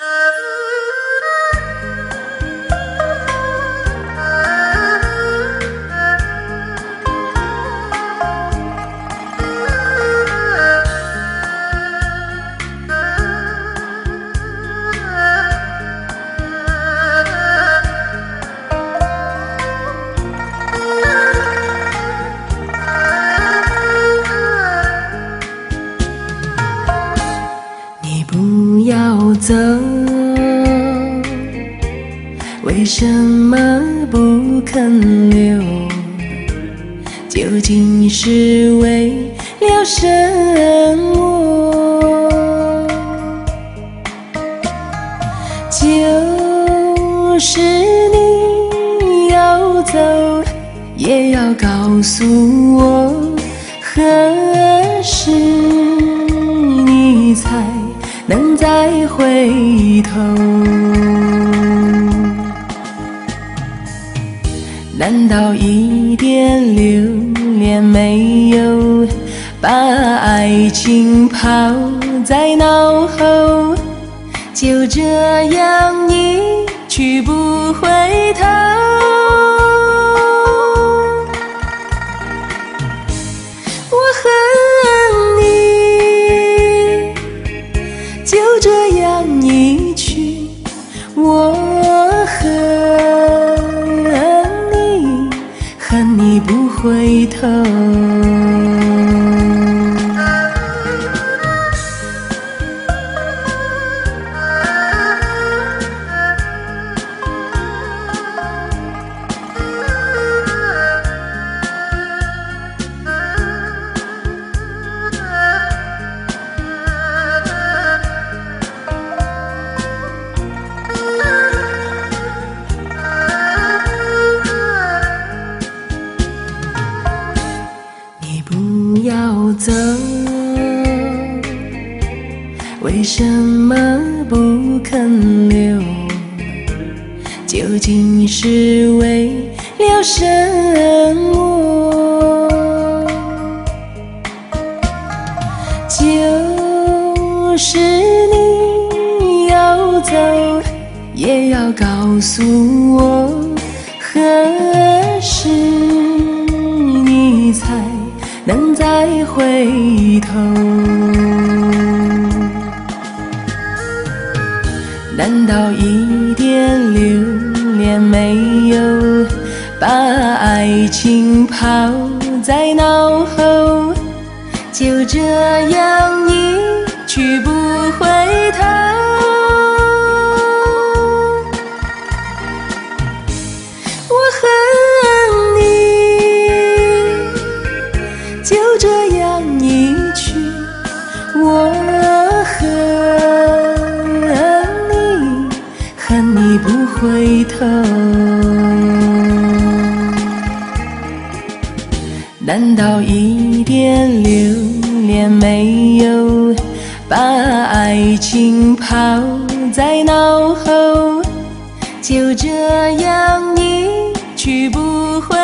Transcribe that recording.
你不要走，为什么不肯留？究竟是为了什么？就是你要走，也要告诉我何时你才再回头？难道一点留恋没有，把爱情抛在脑后？就这样一去不回头。回头。走，为什么不肯留？究竟是为了什么？就是你要走，也要告诉能再回头？难道一点留恋没有，把爱情抛在脑后？就这样一去不头。难道一点留恋没有，把爱情抛在脑后？就这样一去不回